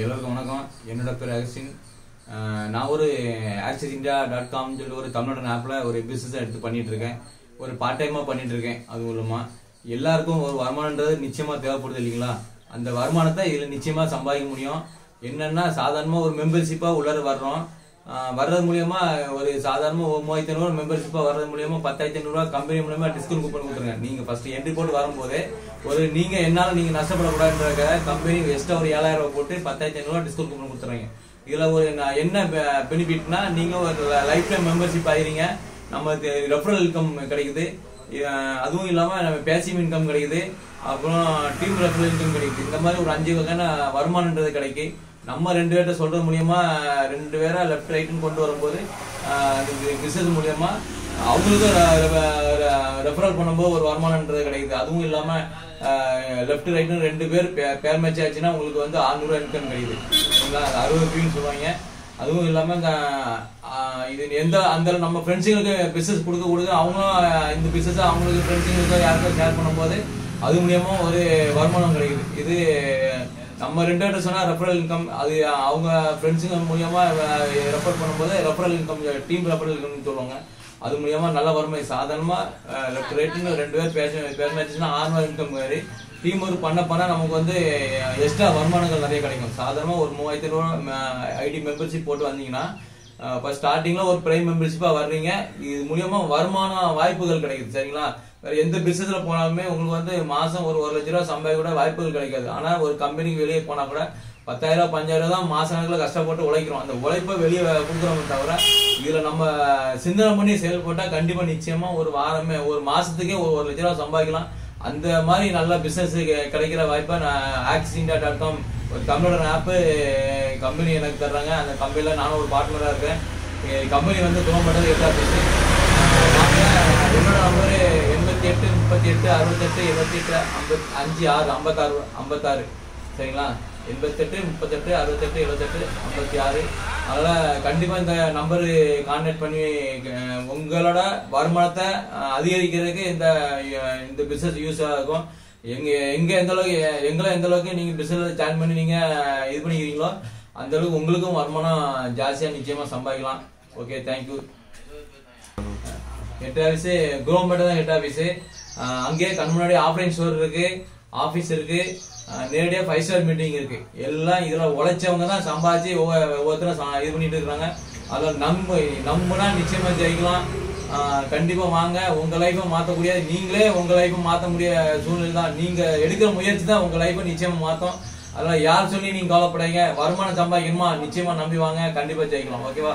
எல்லோருக்கும் வணக்கம். என்னோட பேர் அகசின் நான் ஒரு ஆக்சிஸ் இந்தியா டாட் காம்னு சொல்லி ஒரு தமிழோட ஆப்பில் ஒரு பிஸ்னஸ் எடுத்து பண்ணிட்டு இருக்கேன் ஒரு பார்ட் டைமாக பண்ணிட்டு இருக்கேன் அது மூலமா. எல்லாருக்கும் ஒரு வருமானன்றது நிச்சயமாக தேவைப்படுது இல்லைங்களா? அந்த வருமானத்தை இதில் நிச்சயமாக சம்பாதிக்க முடியும். என்னன்னா சாதாரணமாக ஒரு மெம்பர்ஷிப்பாக உள்ளார வர்றோம். வர்றது மூலியமா ஒரு சாதாரண ஒரு மூவாயிரத்தி ஐநூறுவா மெம்பர்ஷிப்பா வர்றது மூலியமா பத்தாயிரத்தி ஐநூறுரூவா கம்பெனி மூலியமா டிஸ்கவுண்ட் கூப்பன் கொடுத்துருங்க. நீங்க ஃபர்ஸ்ட் என்ட்ரி போட்டு வரும்போது ஒரு நீங்க என்னால நீங்க நஷ்டப்படக்கூடாதுன்ற கம்பெனி எக்ஸ்ட்ரா ஒரு ஏழாயிரம் ரூபாய் போட்டு பத்தாயிரத்தி ஐநூறுரூவா டிஸ்கவுண்ட் கூப்பன் கொடுத்துறாங்க இதுல ஒரு நான் என்ன பெனிஃபிட்னா நீங்க ஒரு லைஃப் டைம் மெம்பர்ஷிப் ஆயிருங்க. நமக்கு ரெஃபரல் இன்கம் கிடைக்குது. அதுவும் இல்லாம நம்ம பேசிவ் இன்கம் கிடைக்குது. அப்புறம் டீம் ரெஃபரல் இன்கம் கிடைக்குது. இந்த மாதிரி ஒரு அஞ்சு வகையான வருமானன்றது கிடைக்கும் நம்ம ரெண்டு பேர்ட்ட சொல்றது மூலியமா ரெண்டு பேரை லெஃப்ட் ரைட்னு கொண்டு வரும்போது பிசினஸ் மூலியமா அவங்களுக்கும் ரெஃபரல் பண்ணும்போது ஒரு வருமானன்றது கிடைக்குது. அதுவும் இல்லாம லெஃப்ட் ரைட்னு ரெண்டு பேர் பேர் மேட்ச் ஆச்சுன்னா உங்களுக்கு வந்து 600 இன்கம் கிடைக்குது. சரிங்களா? அது அறுபது பீன்னு சொல்லுவாங்க. அதுவும் இல்லாம இந்த இது எந்த அந்த நம்ம ஃப்ரெண்ட்ஸுங்களுக்கு பிசினஸ் கொடுக்க கொடுக்க அவங்களும் இந்த பிசினஸ் அவங்களுக்கு ஃப்ரெண்ட்ஸுங்களுக்கு யாருக்கும் ஷேர் பண்ணும்போது அது மூலியமா ஒரு வருமானம் கிடைக்குது. இது நம்ம ரெண்டு பேர்ட்ட சொன்னா ரெஃபரல் இன்கம் அது அவங்க ஃப்ரெண்ட்ஸுங்க மூலியமா ரெஃபர் பண்ணும்போது referral income team referral income சொல்லுவாங்க. அது மூலியமா நல்ல வருமானம் சாதாரணமா லெஃப்ட் ரைட்னு ரெண்டு பேர் பேச பேர் மேட்ச்னா ஆறுநூறு இன்கம் மாதிரி. டீம் ஒர்க் பண்ண பண்ண நமக்கு வந்து எக்ஸ்ட்ரா வருமானங்கள் நிறைய கிடைக்கும். சாதாரணமா ஒரு மூவாயிரத்தி ரூபா ஐடி மெம்பர்ஷிப் போட்டு வந்தீங்கன்னா இப்போ ஸ்டார்டிங்ல ஒரு பிரைம் மெம்பர்ஷிப்பா வர்றீங்க. இது மூலியமா வருமான வாய்ப்புகள் கிடைக்குது சரிங்களா? வேற எந்த பிசினஸ்ல போனாலுமே உங்களுக்கு வந்து மாசம் ஒரு ஒரு லட்ச ரூபா சம்பாதிக்க கூட வாய்ப்புகள் கிடைக்காது. ஆனா ஒரு கம்பெனிக்கு வெளியே போனா கூட பத்தாயிரம் ரூபாய் பஞ்சாயிரம் தான் மாச கணக்கில் கஷ்டப்பட்டு உழைக்கிறோம். அந்த உழைப்பை வெளியே கொடுக்குறோமே தவிர இதுல நம்ம சிந்தனை பண்ணி செயல்பட்டா கண்டிப்பா நிச்சயமா ஒரு வாரமே ஒரு மாசத்துக்கே ஒரு ஒரு லட்ச ரூபா சம்பாதிக்கலாம். அந்த மாதிரி நல்ல பிசினஸ் கிடைக்கிற வாய்ப்பை நான் ஆக்சிஸ் டாட் காம் ஒரு தமிழோட ஆப்பு கம்பெனி எனக்கு தர்றாங்க. அந்த கம்பெனியில் நானும் ஒரு பார்ட்னராக இருக்கேன். கம்பெனி வந்து துவம்பட்டது எட்டா பேசு என்னோட நம்பரு எண்பத்தி எட்டு முப்பத்தி எட்டு அறுபத்தெட்டு எழுபத்தி எட்டு ஐம்பத்தி அஞ்சு ஆறு ஐம்பத்தாறு ஐம்பத்தாறு. சரிங்களா? எண்பத்தெட்டு முப்பத்தெட்டு அறுபத்தெட்டு எழுபத்தெட்டு ஐம்பத்தி ஆறு அதனால் கண்டிப்பாக இந்த நம்பரு கான்டாக்ட் பண்ணி உங்களோட வருமானத்தை அதிகரிக்கிறதுக்கு இந்த இந்த பிஸ்னஸ் யூஸாக இருக்கும். எங்க எங்க எந்த அளவுக்கு எங்களை எந்த அளவுக்கு நீங்க பிசினஸ் ஜாயின் பண்ணி நீங்க இது பண்ணிக்கிறீங்களோ அந்த அளவுக்கு உங்களுக்கும் வருமானம் ஜாஸ்தியா நிச்சயமா சம்பாதிக்கலாம். Okay thank you head office government தான் ஹெட் ஆஃபீஸ் அங்கேயே கண் முன்னாடி ஆஃப்லைன் ஸ்டோர் இருக்கு ஆஃபீஸ் இருக்கு நேரடியாக ஃபைவ் ஸ்டார் மீட்டிங் இருக்கு. எல்லாம் இதில் உழைச்சவங்க தான் சம்பாதிச்சு ஒவ்வொரு- ஒவ்வொருத்தரும் இது பண்ணிட்டு இருக்கிறாங்க. அதில் நம்ம நம்புனா நிச்சயமா ஜெயிக்கலாம். கண்டிப்பா வாங்க. உங்க லைஃபை மாத்தக்கூடிய நீங்களே உங்க லைஃபை மாத்த முடிய சூழ்நிலை தான் நீங்க எடுக்கிற முயற்சி தான் உங்க லைஃபை நிச்சயமா மாத்தும். அதனால யார் சொல்லி நீங்க கவலைப்படாதீங்க. வருமானம் சம்பாதிக்கணுமா நிச்சயமா நம்பி வாங்க. கண்டிப்பா ஜெயிக்கலாம். ஓகேவா